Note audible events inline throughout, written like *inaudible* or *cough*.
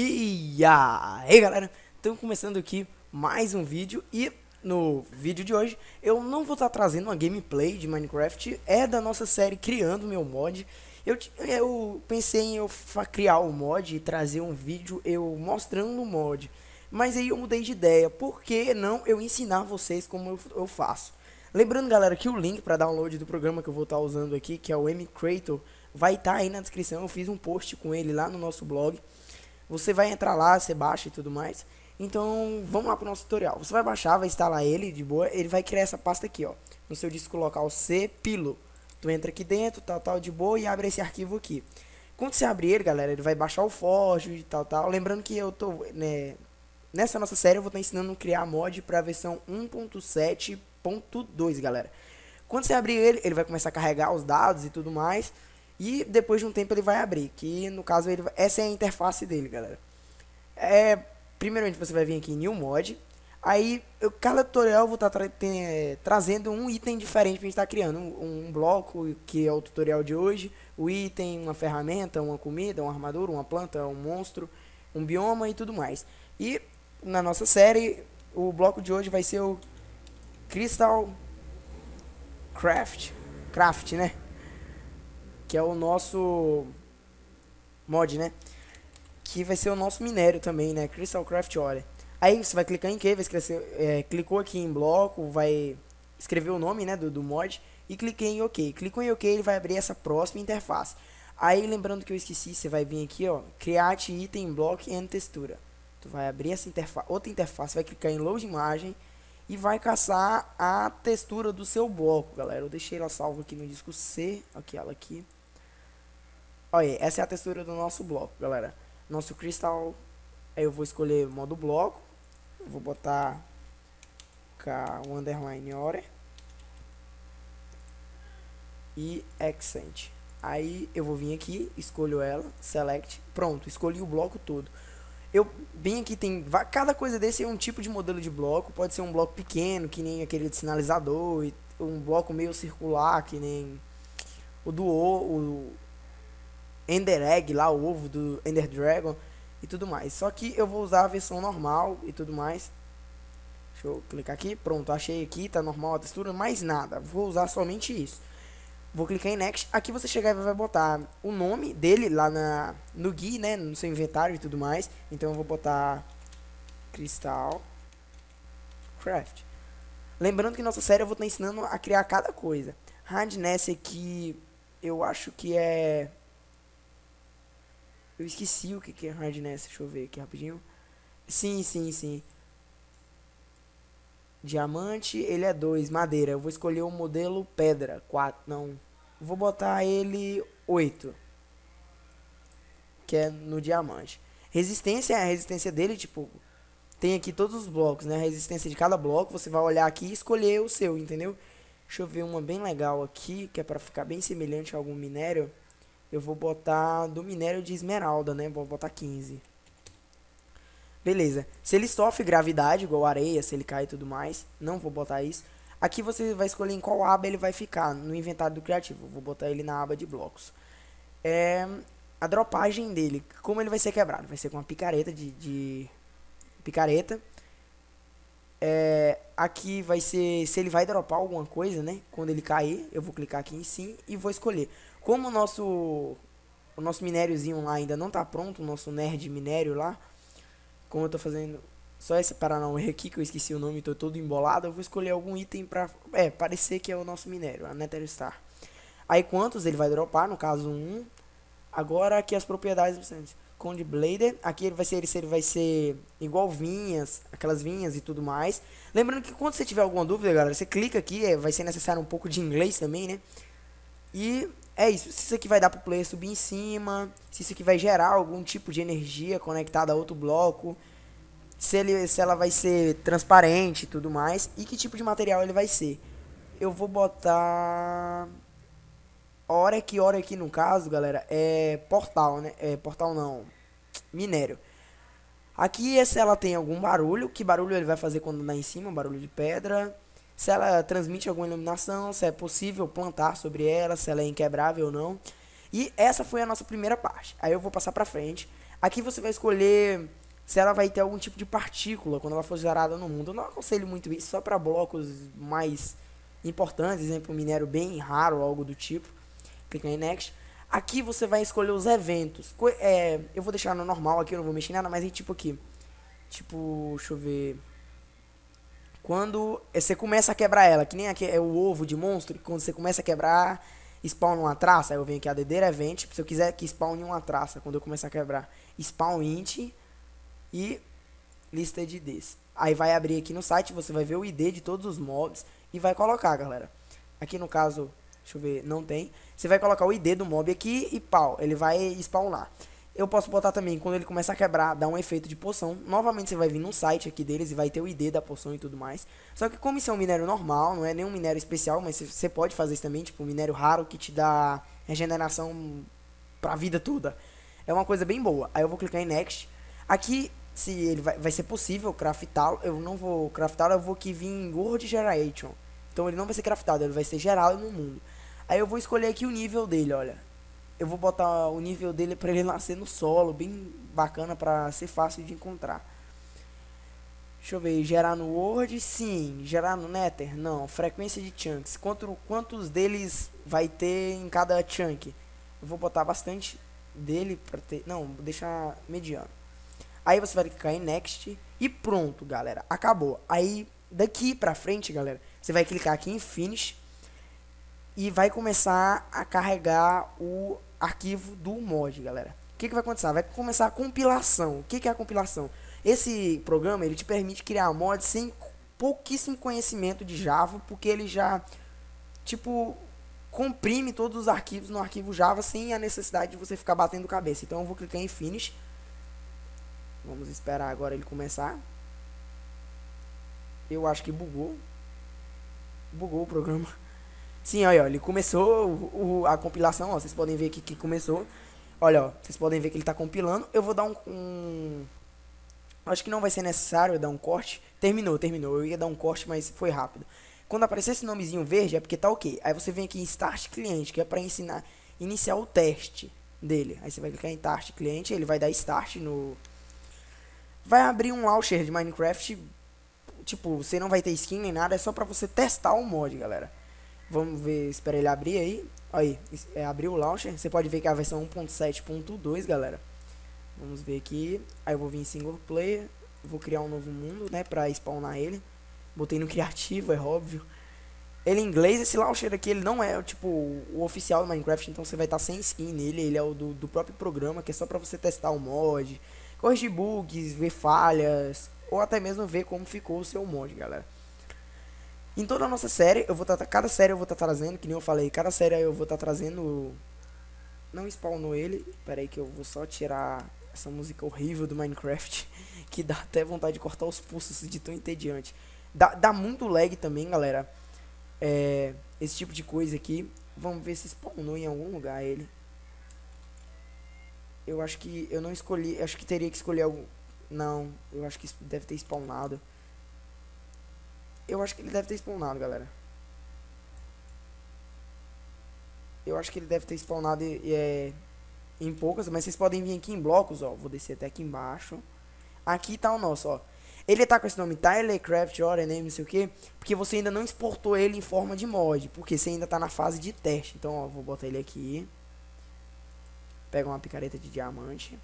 E aí galera, estamos começando aqui mais um vídeo e no vídeo de hoje eu não vou estar trazendo uma gameplay de Minecraft, é da nossa série Criando Meu Mod. Eu, eu pensei em eu criar o mod e trazer um vídeo eu mostrando o mod, mas aí eu mudei de ideia, por que não eu ensinar vocês como eu, eu faço? Lembrando galera que o link para download do programa que eu vou estar usando aqui, que é o M-Creator, vai estar aí na descrição, eu fiz um post com ele lá no nosso blog. Você vai entrar lá, você baixa e tudo mais. Então, vamos lá para o nosso tutorial. Você vai baixar, vai instalar ele de boa. Ele vai criar essa pasta aqui, ó. No seu disco local C, pilo. Tu entra aqui dentro, tal, tal, de boa e abre esse arquivo aqui. Quando você abrir ele, galera, ele vai baixar o Forge e tal, tal. Lembrando que eu tô, né, nessa nossa série eu vou estar ensinando a criar mod para a versão 1.7.2, galera. Quando você abrir ele, ele vai começar a carregar os dados e tudo mais. E depois de um tempo ele vai abrir, que no caso ele, essa é a interface dele, galera. É, primeiramente você vai vir aqui em New Mod. Aí, eu, cada tutorial eu vou estar tá tra tem, trazendo um item diferente para a gente estar tá criando. Um, um, bloco, que é o tutorial de hoje. O item, uma ferramenta, uma comida, uma armadura, uma planta, um monstro, um bioma e tudo mais. E na nossa série, o bloco de hoje vai ser o Crystal Craft. Craft, né? Que é o nosso mod, né? Que vai ser o nosso minério também, né? Crystal Craft Ore. Aí você vai clicar em que? Vai escrever, é, clicou aqui em bloco, vai escrever o nome, né, do, do mod e cliquei em OK. Clicou em OK, ele vai abrir essa próxima interface. Aí lembrando que eu esqueci, você vai vir aqui, ó, Create Item Block and Textura. Tu vai abrir essa interface, outra interface, vai clicar em Load Imagem e vai caçar a textura do seu bloco, galera. Eu deixei ela salva aqui no disco C, aqui ela aqui. Olha, essa é a textura do nosso bloco, galera. Nosso cristal, aí eu vou escolher modo bloco. Vou botar K, o underline order. E accent. Aí eu vou vir aqui, escolho ela, select, pronto, escolhi o bloco todo. Eu bem aqui tem cada coisa desse é um tipo de modelo de bloco, pode ser um bloco pequeno, que nem aquele de sinalizador, um bloco meio circular, que nem o do o, Ender Egg lá, o ovo do Ender Dragon e tudo mais. Só que eu vou usar a versão normal e tudo mais. Deixa eu clicar aqui, pronto, achei aqui, tá normal a textura, mais nada. Vou usar somente isso. Vou clicar em Next. Aqui você chegar e vai botar o nome dele lá na, no guia, né, no seu inventário e tudo mais. Então eu vou botar Crystal Craft. Lembrando que nossa série eu vou estar ensinando a criar cada coisa. Hardness aqui eu acho que é eu esqueci o que, que é hardness. Deixa eu ver aqui rapidinho. Sim, sim, sim. Diamante, ele é 2. Madeira, eu vou escolher o modelo pedra. 4, não. Vou botar ele 8. Que é no diamante. Resistência, a resistência dele, tipo... Tem aqui todos os blocos, né? A resistência de cada bloco. Você vai olhar aqui e escolher o seu, entendeu? Deixa eu ver uma bem legal aqui, que é para ficar bem semelhante a algum minério eu vou botar do minério de esmeralda, né? Vou botar 15. Beleza. Se ele sofre gravidade, igual areia, se ele cai e tudo mais, não vou botar isso. Aqui você vai escolher em qual aba ele vai ficar no inventário do criativo. Vou botar ele na aba de blocos. É, a dropagem dele, como ele vai ser quebrado? Vai ser com uma picareta de, de picareta. É, aqui vai ser se ele vai dropar alguma coisa, né? Quando ele cair, eu vou clicar aqui em sim e vou escolher. Como o nosso o nosso minériozinho lá ainda não tá pronto, o nosso nerd minério lá, como eu tô fazendo só esse Paranauê aqui que eu esqueci o nome, tô todo embolado, eu vou escolher algum item pra, é, parecer que é o nosso minério, a Nether Star. Aí quantos ele vai dropar, no caso 1. Um. Agora aqui as propriedades Conde Blader, aqui ele vai ser, ele vai ser igual vinhas, aquelas vinhas e tudo mais. Lembrando que quando você tiver alguma dúvida, galera, você clica aqui, é, vai ser necessário um pouco de inglês também, né? E é isso. Se isso aqui vai dar pro player subir em cima, se isso aqui vai gerar algum tipo de energia conectada a outro bloco, se, ele, se ela vai ser transparente e tudo mais, e que tipo de material ele vai ser. Eu vou botar... Hora que hora aqui no caso, galera, é portal, né? É portal não, minério. Aqui se ela tem algum barulho, que barulho ele vai fazer quando andar em cima, barulho de pedra se ela transmite alguma iluminação, se é possível plantar sobre ela, se ela é inquebrável ou não. E essa foi a nossa primeira parte. Aí eu vou passar pra frente. Aqui você vai escolher se ela vai ter algum tipo de partícula quando ela for gerada no mundo. Eu não aconselho muito isso, só para blocos mais importantes, exemplo, minério bem raro, algo do tipo. Clica em Next. Aqui você vai escolher os eventos. É, eu vou deixar no normal aqui, eu não vou mexer em nada, mas é tipo aqui. Tipo, deixa eu ver. Quando você começa a quebrar ela, que nem aqui é o ovo de monstro, quando você começa a quebrar, spawn uma traça, aí eu venho aqui a dedeira event, se eu quiser que spawn uma traça, quando eu começar a quebrar, spawn int e lista de IDs. Aí vai abrir aqui no site, você vai ver o ID de todos os mobs e vai colocar, galera. Aqui no caso, deixa eu ver, não tem. Você vai colocar o ID do mob aqui e pau, ele vai spawnar. Eu posso botar também, quando ele começa a quebrar, dar um efeito de poção. Novamente você vai vir no site aqui deles e vai ter o ID da poção e tudo mais. Só que como isso é um minério normal, não é nenhum minério especial, mas você pode fazer isso também, tipo um minério raro que te dá regeneração pra vida toda. É uma coisa bem boa. Aí eu vou clicar em Next. Aqui, se ele vai, vai ser possível craftá-lo, eu não vou craftá-lo, eu vou aqui vir em World Generation. Então ele não vai ser craftado, ele vai ser gerado no mundo. Aí eu vou escolher aqui o nível dele, olha eu vou botar o nível dele para ele nascer no solo, bem bacana para ser fácil de encontrar. Deixa eu ver, gerar no Word, sim. Gerar no Nether, não. Frequência de chunks, Quanto, quantos deles vai ter em cada chunk? Eu vou botar bastante dele para ter, não, vou deixar mediano. Aí você vai clicar em Next e pronto, galera, acabou. Aí daqui pra frente, galera, você vai clicar aqui em Finish e vai começar a carregar o arquivo do mod, galera. O que, que vai acontecer? Vai começar a compilação. O que, que é a compilação? Esse programa ele te permite criar mods sem pouquíssimo conhecimento de Java, porque ele já tipo comprime todos os arquivos no arquivo Java sem a necessidade de você ficar batendo cabeça. Então eu vou clicar em Finish. Vamos esperar agora ele começar. Eu acho que bugou. Bugou o programa. Sim, olha, ele começou o, a compilação, ó, vocês podem ver aqui que começou. Olha, ó, vocês podem ver que ele está compilando. Eu vou dar um, um, Acho que não vai ser necessário dar um corte. Terminou, terminou. Eu ia dar um corte, mas foi rápido. Quando aparecer esse nomezinho verde é porque tá ok. Aí você vem aqui em Start Cliente, que é para ensinar, iniciar o teste dele. Aí você vai clicar em Start Cliente, ele vai dar Start no... Vai abrir um launcher de Minecraft. Tipo, você não vai ter skin nem nada, é só para você testar o mod, galera. Vamos ver, espera ele abrir aí. Aí, é, abriu o launcher. Você pode ver que é a versão 1.7.2, galera. Vamos ver aqui. Aí eu vou vir em single player. Vou criar um novo mundo, né, pra spawnar ele. Botei no criativo, *laughs* é óbvio. Ele em inglês, esse launcher aqui, ele não é, tipo, o oficial do Minecraft. Então você vai estar tá sem skin nele. Ele é o do, do próprio programa, que é só pra você testar o mod. Corrigir bugs, ver falhas. Ou até mesmo ver como ficou o seu mod, galera. Em toda a nossa série, eu vou estar. Tá, cada série eu vou estar tá trazendo, que nem eu falei, cada série eu vou estar tá trazendo. Não spawnou ele. Pera aí que eu vou só tirar essa música horrível do Minecraft. *laughs* Que dá até vontade de cortar os pulsos de tão entediante. Dá, dá muito lag também, galera. É, esse tipo de coisa aqui. Vamos ver se spawnou em algum lugar ele. Eu acho que eu não escolhi. Acho que teria que escolher algum. Não, eu acho que deve ter spawnado. Eu acho que ele deve ter spawnado, galera. Eu acho que ele deve ter spawnado é, em poucas, mas vocês podem vir aqui em blocos, ó. Vou descer até aqui embaixo. Aqui tá o nosso, ó. Ele tá com esse nome Tyler Craft Order, não sei o que, porque você ainda não exportou ele em forma de mod, porque você ainda tá na fase de teste. Então, ó, vou botar ele aqui. Pega uma picareta de diamante.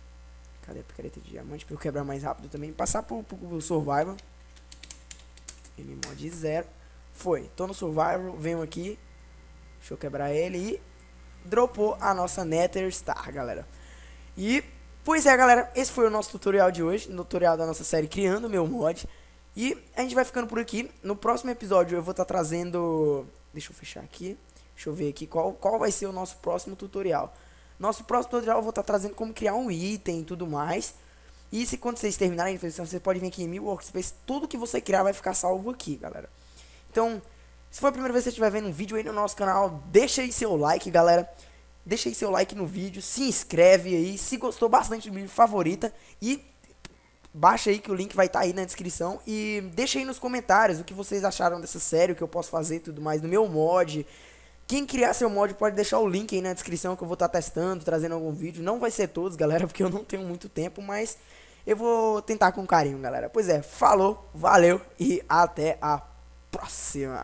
Cadê a picareta de diamante? Pra eu quebrar mais rápido também. Passar pro, pro survival. Mmod 0. Foi. Tô no survival, venho aqui. Deixa eu quebrar ele e dropou a nossa Nether Star, galera. E, pois é, galera, esse foi o nosso tutorial de hoje, tutorial da nossa série Criando Meu Mod. E a gente vai ficando por aqui. No próximo episódio eu vou estar tá trazendo... Deixa eu fechar aqui. Deixa eu ver aqui qual, qual vai ser o nosso próximo tutorial. Nosso próximo tutorial eu vou estar tá trazendo como criar um item e tudo mais. E se quando vocês terminarem a reflexão, você pode vir aqui em mil workspace, tudo que você criar vai ficar salvo aqui, galera. Então, se for a primeira vez que você estiver vendo um vídeo aí no nosso canal, deixa aí seu like, galera. Deixa aí seu like no vídeo, se inscreve aí, se gostou bastante do vídeo, favorita e baixa aí que o link vai estar tá aí na descrição e deixa aí nos comentários o que vocês acharam dessa série, o que eu posso fazer tudo mais no meu mod. Quem criar seu mod pode deixar o link aí na descrição que eu vou estar tá testando, trazendo algum vídeo. Não vai ser todos, galera, *laughs* porque eu não tenho muito tempo, mas eu vou tentar com carinho, galera. Pois é, falou, valeu e até a próxima.